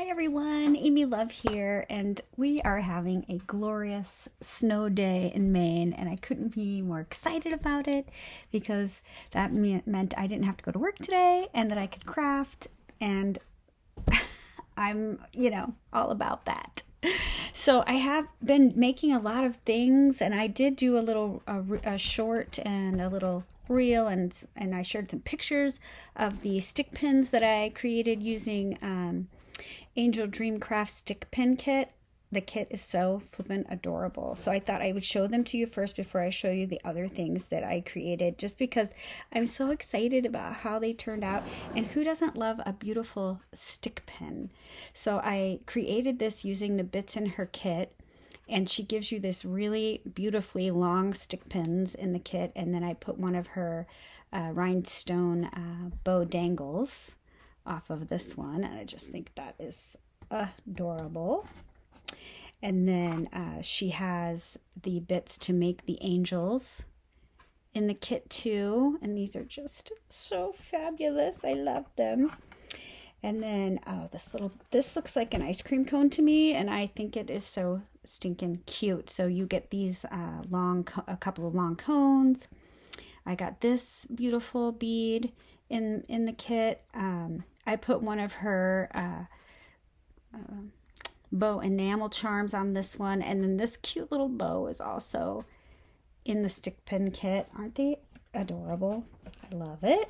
Hi everyone, Amy Love here, and we are having a glorious snow day in Maine, and I couldn't be more excited about it because that meant I didn't have to go to work today and that I could craft, and I'm, you know, all about that. So I have been making a lot of things, and I did do a little a, a short and a little reel, and and I shared some pictures of the stick pins that I created using. Um, Angel Dreamcraft stick pin kit. The kit is so flippin' adorable. So I thought I would show them to you first before I show you the other things that I created, just because I'm so excited about how they turned out. And who doesn't love a beautiful stick pin? So I created this using the bits in her kit and she gives you this really beautifully long stick pins in the kit and then i put one of her uh, rhinestone uh, bow dangles off of this one. And I just think that is adorable. And then uh, she has the bits to make the angels in the kit too. And these are just so fabulous. I love them. And then, oh, this little, this looks like an ice cream cone to me. And I think it is so stinking cute. So you get these uh, long, a couple of long cones. I got this beautiful bead in in the kit. Um, I put one of her uh, uh, bow enamel charms on this one, and then this cute little bow is also in the stick pin kit. Aren't they adorable? I love it.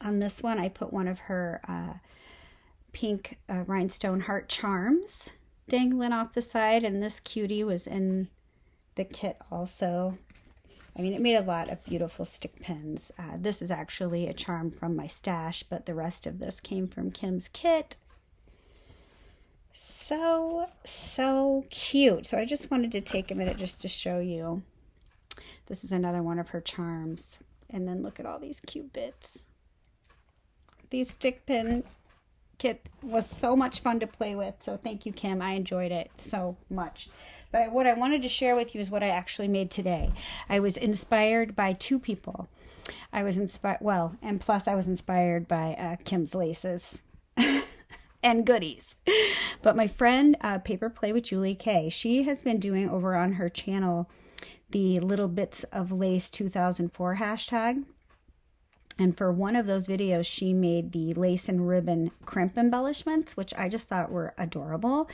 On this one, I put one of her uh, pink uh, rhinestone heart charms dangling off the side, and this cutie was in the kit also. I mean, it made a lot of beautiful stick pins. Uh, this is actually a charm from my stash, but the rest of this came from Kim's kit. So, so cute. So I just wanted to take a minute just to show you. This is another one of her charms. And then look at all these cute bits. These stick pin kit was so much fun to play with. So thank you, Kim. I enjoyed it so much. But what I wanted to share with you is what I actually made today. I was inspired by two people. I was inspired, well, and plus I was inspired by uh, Kim's laces and goodies. But my friend, uh, Paper Play with Julie K, she has been doing over on her channel the Little Bits of Lace 2004 hashtag. And for one of those videos, she made the lace and ribbon crimp embellishments, which I just thought were adorable.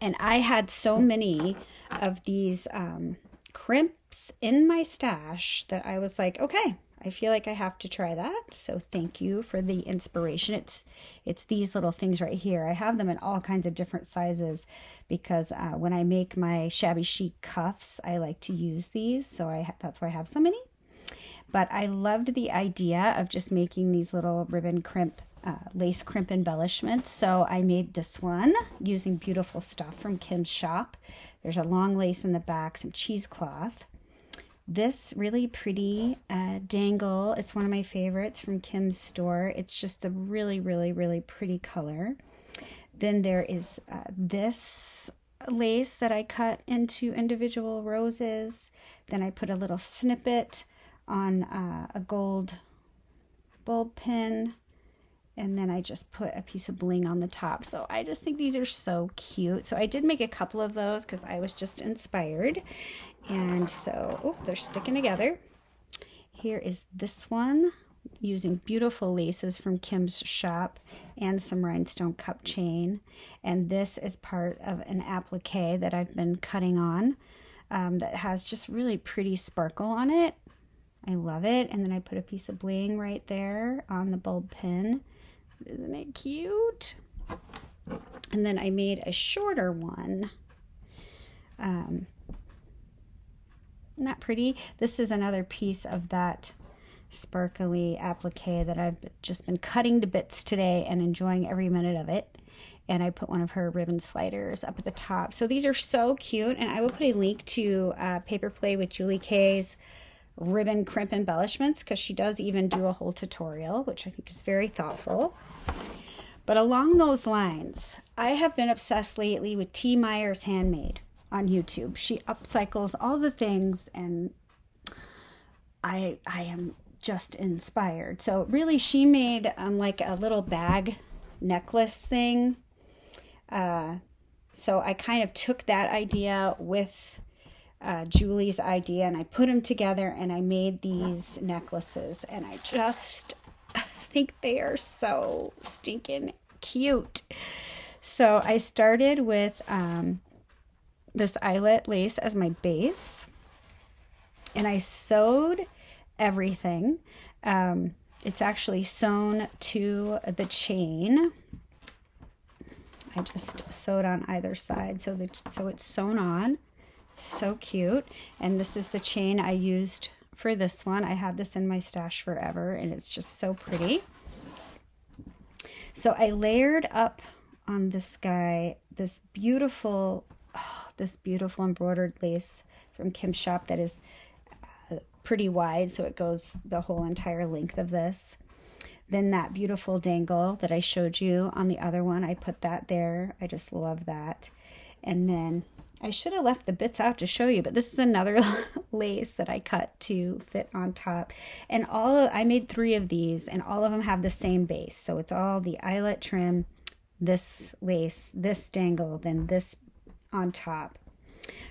And I had so many of these um, crimps in my stash that I was like, okay, I feel like I have to try that. So thank you for the inspiration. It's it's these little things right here. I have them in all kinds of different sizes because uh, when I make my shabby chic cuffs, I like to use these. So I that's why I have so many but I loved the idea of just making these little ribbon crimp uh, lace crimp embellishments. So I made this one using beautiful stuff from Kim's shop. There's a long lace in the back, some cheesecloth. This really pretty uh, dangle, it's one of my favorites from Kim's store. It's just a really, really, really pretty color. Then there is uh, this lace that I cut into individual roses. Then I put a little snippet on uh, a gold bulb pin and then I just put a piece of bling on the top. So I just think these are so cute. So I did make a couple of those because I was just inspired. And so, oh, they're sticking together. Here is this one using beautiful laces from Kim's shop and some rhinestone cup chain. And this is part of an applique that I've been cutting on um, that has just really pretty sparkle on it. I love it. And then I put a piece of bling right there on the bulb pin. Isn't it cute? And then I made a shorter one. Um, not pretty. This is another piece of that sparkly applique that I've just been cutting to bits today and enjoying every minute of it. And I put one of her ribbon sliders up at the top. So these are so cute. And I will put a link to uh, Paper Play with Julie K's ribbon crimp embellishments because she does even do a whole tutorial, which I think is very thoughtful. But along those lines, I have been obsessed lately with T. Myers Handmade on YouTube. She upcycles all the things and I I am just inspired. So really she made um, like a little bag necklace thing Uh, so I kind of took that idea with uh, Julie's idea and I put them together and I made these necklaces. And I just think they are so stinking cute. So I started with um, this eyelet lace as my base and I sewed everything. Um, it's actually sewn to the chain. I just sewed on either side so that so it's sewn on. So cute. And this is the chain I used for this one. I had this in my stash forever and it's just so pretty. So I layered up on this guy this beautiful, oh, this beautiful embroidered lace from Kim's shop that is uh, pretty wide, so it goes the whole entire length of this. Then that beautiful dangle that I showed you on the other one, I put that there. I just love that. And then I should have left the bits out to show you, but this is another lace that I cut to fit on top. And all of, I made three of these, and all of them have the same base. So it's all the eyelet trim, this lace, this dangle, then this on top.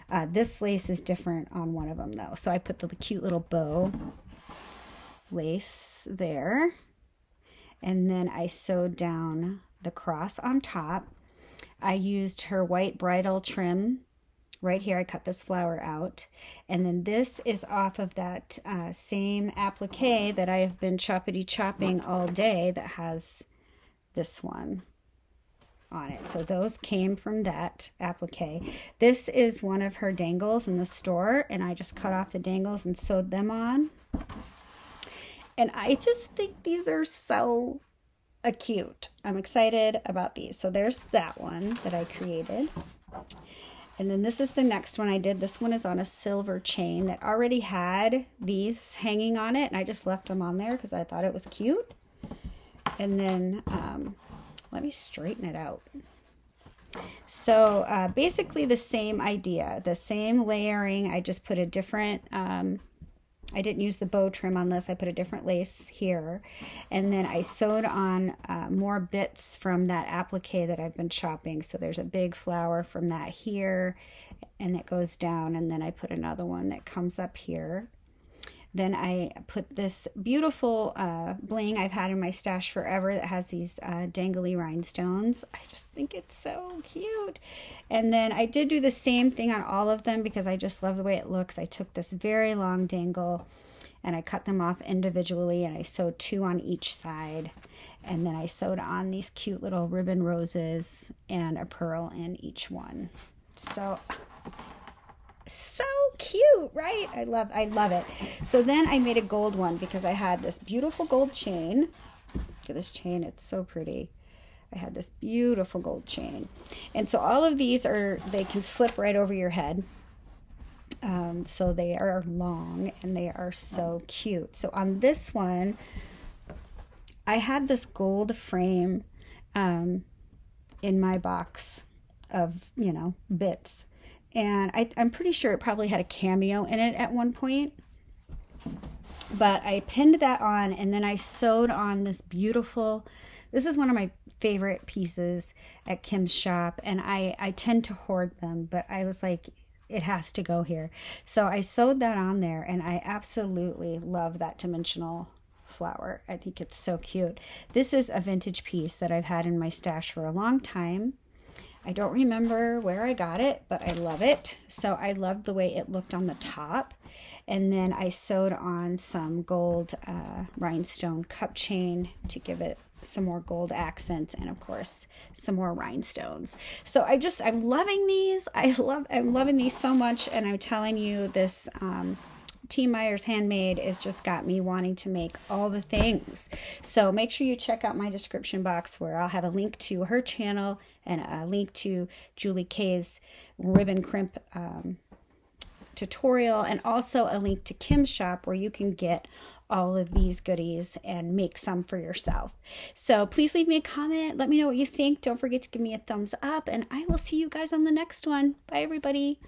Uh, this lace is different on one of them though. So I put the cute little bow lace there. And then I sewed down the cross on top. I used her white bridal trim right here. I cut this flower out. And then this is off of that uh, same applique that I have been choppity chopping all day that has this one on it. So those came from that applique. This is one of her dangles in the store, and I just cut off the dangles and sewed them on. And I just think these are so cute. I'm excited about these. So there's that one that I created. And then this is the next one I did. This one is on a silver chain that already had these hanging on it. And I just left them on there because I thought it was cute. And then um, let me straighten it out. So uh, basically the same idea, the same layering. I just put a different, um, I didn't use the bow trim on this. I put a different lace here. And then I sewed on uh, more bits from that applique that I've been chopping. So there's a big flower from that here and it goes down. And then I put another one that comes up here. Then I put this beautiful uh, bling I've had in my stash forever that has these uh, dangly rhinestones. I just think it's so cute. And then I did do the same thing on all of them because I just love the way it looks. I took this very long dangle and I cut them off individually and I sewed two on each side. And then I sewed on these cute little ribbon roses and a pearl in each one. So so cute, right? I love I love it. So then I made a gold one because I had this beautiful gold chain. Look at this chain, it's so pretty. I had this beautiful gold chain. And so all of these are they can slip right over your head. Um, so they are long and they are so cute. So on this one, I had this gold frame um, in my box of, you know, bits and I, I'm pretty sure it probably had a cameo in it at one point. But I pinned that on and then I sewed on this beautiful. This is one of my favorite pieces at Kim's shop, and I I tend to hoard them, but I was like, it has to go here. So I sewed that on there, and I absolutely love that dimensional flower. I think it's so cute. This is a vintage piece that I've had in my stash for a long time. I don't remember where I got it, but I love it. So I loved the way it looked on the top. And then I sewed on some gold uh, rhinestone cup chain to give it some more gold accents and of course some more rhinestones so i just i'm loving these i love i'm loving these so much and i'm telling you this um, T. Myers Handmade has just got me wanting to make all the things. So make sure you check out my description box where I'll have a link to her channel and a link to Julie Kay's ribbon crimp um, tutorial and also a link to Kim's shop where you can get all of these goodies and make some for yourself. So please leave me a comment. Let me know what you think. Don't forget to give me a thumbs up and I will see you guys on the next one. Bye everybody.